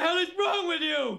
hell is wrong with you?